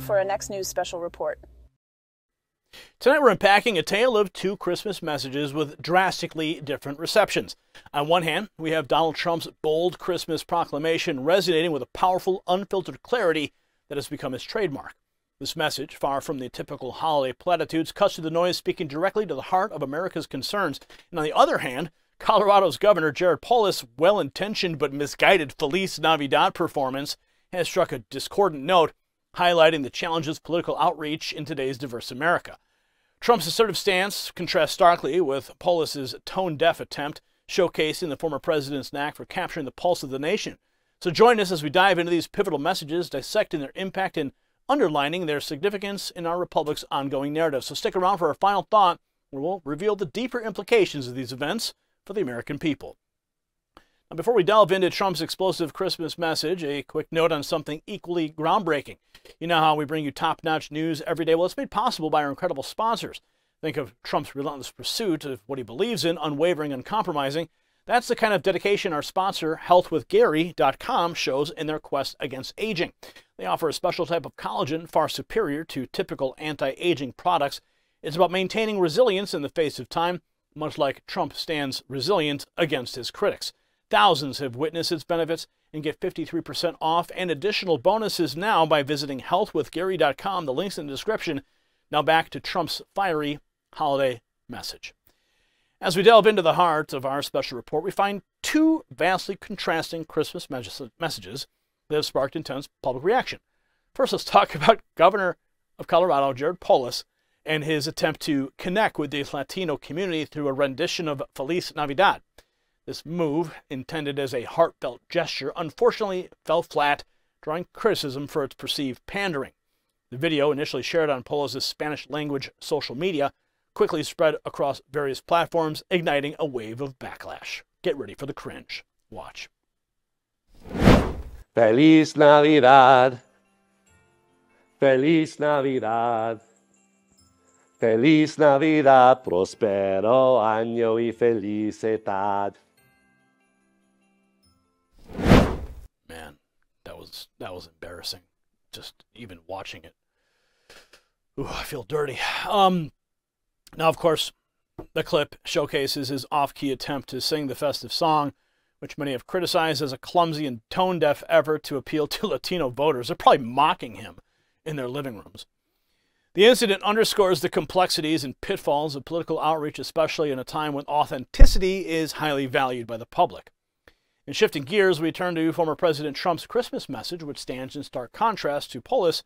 for our next news special report. Tonight we're unpacking a tale of two Christmas messages with drastically different receptions. On one hand, we have Donald Trump's bold Christmas proclamation resonating with a powerful, unfiltered clarity that has become his trademark. This message, far from the typical holiday platitudes, cuts through the noise, speaking directly to the heart of America's concerns. And on the other hand, Colorado's Governor Jared Polis' well intentioned but misguided Feliz Navidad performance has struck a discordant note, highlighting the challenges political outreach in today's diverse America. Trump's assertive stance contrasts starkly with Polis's tone deaf attempt, showcasing the former president's knack for capturing the pulse of the nation. So join us as we dive into these pivotal messages, dissecting their impact and underlining their significance in our republic's ongoing narrative. So stick around for our final thought, where we'll reveal the deeper implications of these events for the American people. Before we delve into Trump's explosive Christmas message, a quick note on something equally groundbreaking. You know how we bring you top notch news every day? Well, it's made possible by our incredible sponsors. Think of Trump's relentless pursuit of what he believes in, unwavering, uncompromising. That's the kind of dedication our sponsor, healthwithgary.com, shows in their quest against aging. They offer a special type of collagen far superior to typical anti aging products. It's about maintaining resilience in the face of time, much like Trump stands resilient against his critics. Thousands have witnessed its benefits and get 53% off and additional bonuses now by visiting healthwithgary.com. The link's in the description. Now back to Trump's fiery holiday message. As we delve into the heart of our special report, we find two vastly contrasting Christmas messages that have sparked intense public reaction. First, let's talk about Governor of Colorado, Jared Polis, and his attempt to connect with the Latino community through a rendition of Feliz Navidad. This move, intended as a heartfelt gesture, unfortunately fell flat, drawing criticism for its perceived pandering. The video, initially shared on Polis's Spanish language social media, quickly spread across various platforms, igniting a wave of backlash. Get ready for the cringe. Watch. Feliz Navidad. Feliz Navidad. Feliz Navidad, prospero año y felicidad. Was that was embarrassing. Just even watching it. Ooh, I feel dirty. Um, now, of course, the clip showcases his off-key attempt to sing the festive song, which many have criticized as a clumsy and tone-deaf effort to appeal to Latino voters. They're probably mocking him in their living rooms. The incident underscores the complexities and pitfalls of political outreach, especially in a time when authenticity is highly valued by the public. In shifting gears, we turn to former President Trump's Christmas message, which stands in stark contrast to Polis.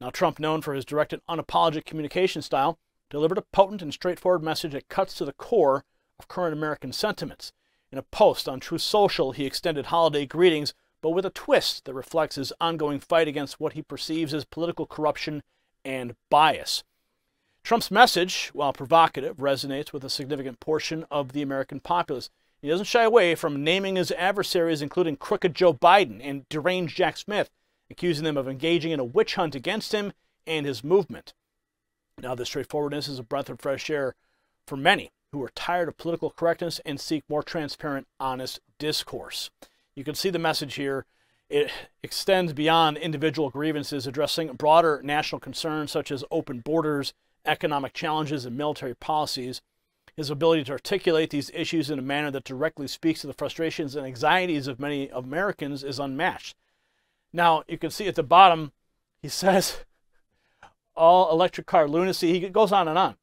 Now, Trump, known for his direct and unapologetic communication style, delivered a potent and straightforward message that cuts to the core of current American sentiments. In a post on Truth Social, he extended holiday greetings, but with a twist that reflects his ongoing fight against what he perceives as political corruption and bias. Trump's message, while provocative, resonates with a significant portion of the American populace. He doesn't shy away from naming his adversaries, including crooked Joe Biden and deranged Jack Smith, accusing them of engaging in a witch hunt against him and his movement. Now, this straightforwardness is a breath of fresh air for many who are tired of political correctness and seek more transparent, honest discourse. You can see the message here it extends beyond individual grievances, addressing broader national concerns such as open borders, economic challenges, and military policies. His ability to articulate these issues in a manner that directly speaks to the frustrations and anxieties of many Americans is unmatched. Now, you can see at the bottom, he says, all electric car lunacy. He goes on and on.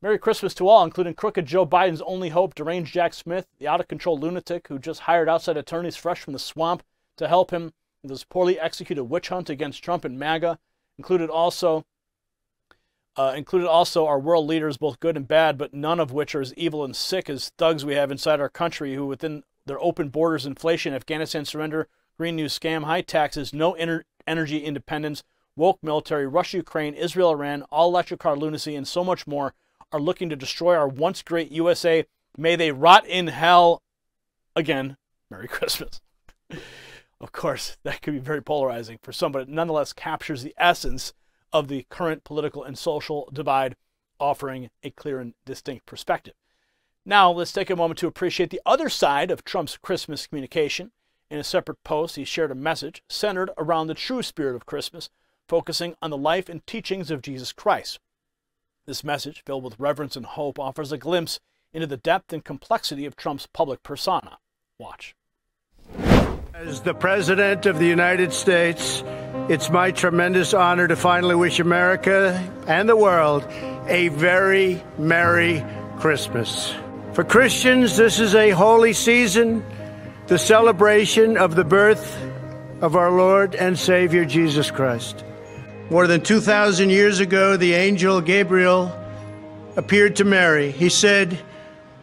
Merry Christmas to all, including crooked Joe Biden's only hope, deranged Jack Smith, the out of control lunatic who just hired outside attorneys fresh from the swamp to help him with his poorly executed witch hunt against Trump and MAGA. Included also, uh, included also our world leaders, both good and bad, but none of which are as evil and sick as thugs we have inside our country, who within their open borders, inflation, Afghanistan surrender, Green New scam, high taxes, no energy independence, woke military, Russia, Ukraine, Israel, Iran, all electric car lunacy, and so much more are looking to destroy our once great USA. May they rot in hell again. Merry Christmas. of course, that could be very polarizing for some, but it nonetheless captures the essence of the current political and social divide, offering a clear and distinct perspective. Now, let's take a moment to appreciate the other side of Trump's Christmas communication In a separate post, he shared a message centered around the true spirit of Christmas, focusing on the life and teachings of Jesus Christ. This message, filled with reverence and hope, offers a glimpse into the depth and complexity of Trump's public persona. Watch. As the President of the United States, it's my tremendous honor to finally wish America and the world a very Merry Christmas. For Christians, this is a holy season, the celebration of the birth of our Lord and Savior Jesus Christ. More than 2,000 years ago, the angel Gabriel appeared to Mary. He said,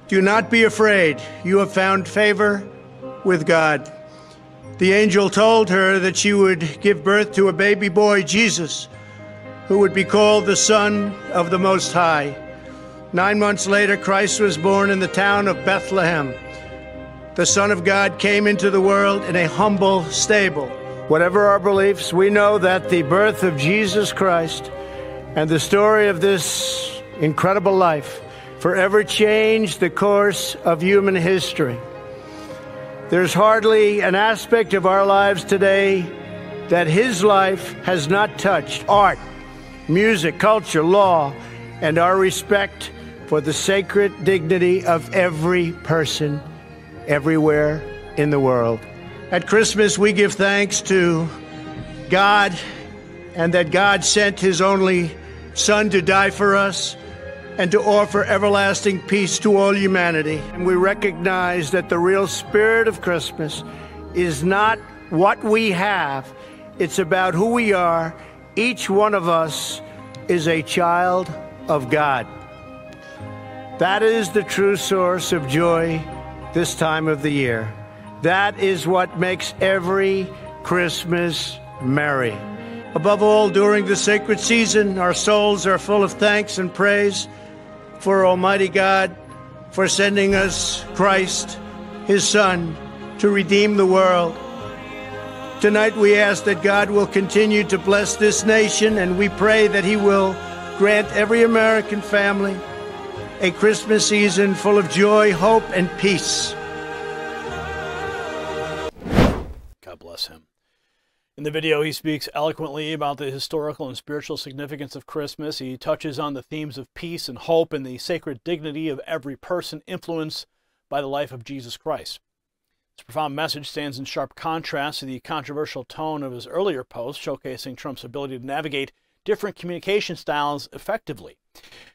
Do not be afraid, you have found favor with God. The angel told her that she would give birth to a baby boy, Jesus, who would be called the Son of the Most High. Nine months later, Christ was born in the town of Bethlehem. The Son of God came into the world in a humble stable. Whatever our beliefs, we know that the birth of Jesus Christ and the story of this incredible life forever changed the course of human history. There's hardly an aspect of our lives today that his life has not touched art, music, culture, law, and our respect for the sacred dignity of every person everywhere in the world. At Christmas, we give thanks to God and that God sent his only Son to die for us and to offer everlasting peace to all humanity. And we recognize that the real spirit of Christmas is not what we have, it's about who we are. Each one of us is a child of God. That is the true source of joy this time of the year. That is what makes every Christmas merry. Above all, during the sacred season, our souls are full of thanks and praise for Almighty God for sending us Christ, His Son, to redeem the world. Tonight we ask that God will continue to bless this nation, and we pray that He will grant every American family a Christmas season full of joy, hope, and peace. In the video, he speaks eloquently about the historical and spiritual significance of Christmas. He touches on the themes of peace and hope and the sacred dignity of every person influenced by the life of Jesus Christ. This profound message stands in sharp contrast to the controversial tone of his earlier post, showcasing Trump's ability to navigate different communication styles effectively.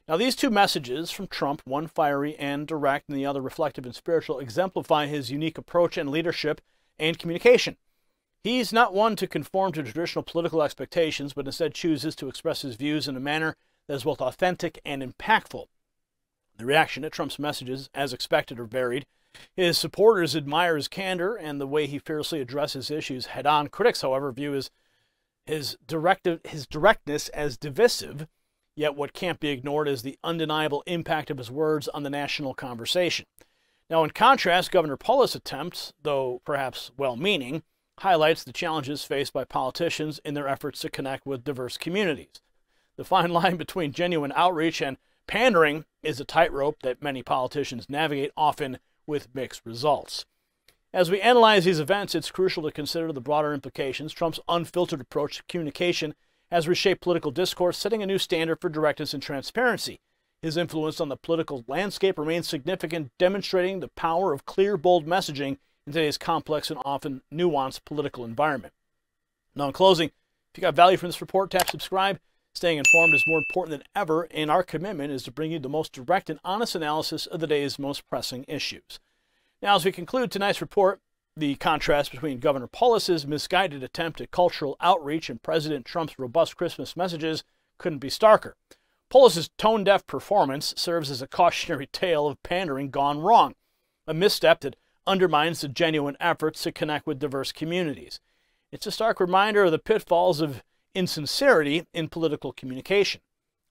Now, these two messages from Trump, one fiery and direct, and the other reflective and spiritual, exemplify his unique approach and leadership and communication. He's not one to conform to traditional political expectations, but instead chooses to express his views in a manner that is both authentic and impactful. The reaction to Trump's messages, as expected, are varied. His supporters admire his candor and the way he fiercely addresses issues head on. Critics, however, view his, his, directive, his directness as divisive, yet what can't be ignored is the undeniable impact of his words on the national conversation. Now, in contrast, Governor Polis' attempts, though perhaps well meaning, highlights the challenges faced by politicians in their efforts to connect with diverse communities. The fine line between genuine outreach and pandering is a tightrope that many politicians navigate, often with mixed results. As we analyze these events, it's crucial to consider the broader implications. Trump's unfiltered approach to communication has reshaped political discourse, setting a new standard for directness and transparency. His influence on the political landscape remains significant, demonstrating the power of clear, bold messaging in today's complex and often nuanced political environment. Now, in closing, if you got value from this report, tap subscribe. Staying informed is more important than ever, and our commitment is to bring you the most direct and honest analysis of the day's most pressing issues. Now, as we conclude tonight's report, the contrast between Governor Polis's misguided attempt at cultural outreach and President Trump's robust Christmas messages couldn't be starker. Polis's tone deaf performance serves as a cautionary tale of pandering gone wrong, a misstep that undermines the genuine efforts to connect with diverse communities. It's a stark reminder of the pitfalls of insincerity in political communication.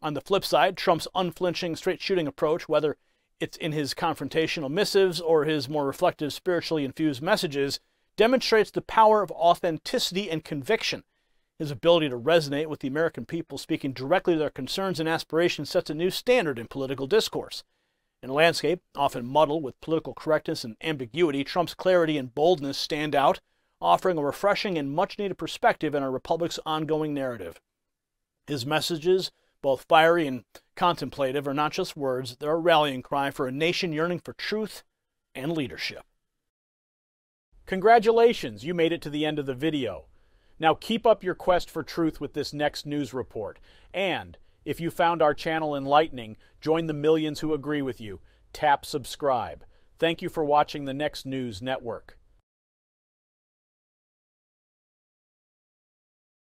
On the flip side, Trump's unflinching, straight shooting approach, whether it's in his confrontational missives or his more reflective, spiritually infused messages, demonstrates the power of authenticity and conviction. His ability to resonate with the American people, speaking directly to their concerns and aspirations, sets a new standard in political discourse. In a landscape often muddled with political correctness and ambiguity, Trump's clarity and boldness stand out, offering a refreshing and much needed perspective in our republic's ongoing narrative. His messages, both fiery and contemplative, are not just words, they're a rallying cry for a nation yearning for truth and leadership. Congratulations, you made it to the end of the video. Now keep up your quest for truth with this next news report. And if you found our channel enlightening, join the millions who agree with you. Tap subscribe. Thank you for watching the Next News Network.